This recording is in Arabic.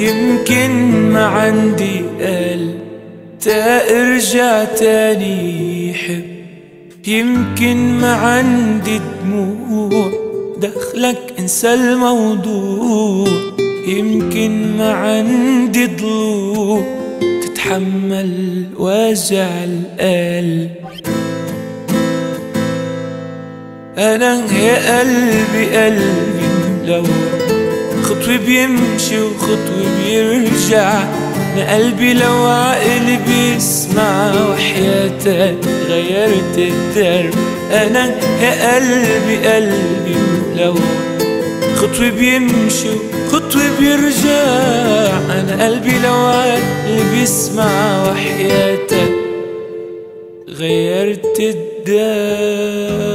يمكن ما عندي قلب تا ارجع تاني يحب. يمكن ما عندي دموع دخلك انسى الموضوع. يمكن ما عندي ضلوع تتحمل وجع القلب أنا يا قلبي قلبي لو خطوة بيمشي وخطوة بيرجع أنا قلبي لو عقلي بيسمع وحياتك غيرت الدرب. أنا يا قلبي قلبي لو خطوة بيمشي وخطوة بيرجع أنا قلبي لو عقلي بيسمع وحياتك غيرت الدرب.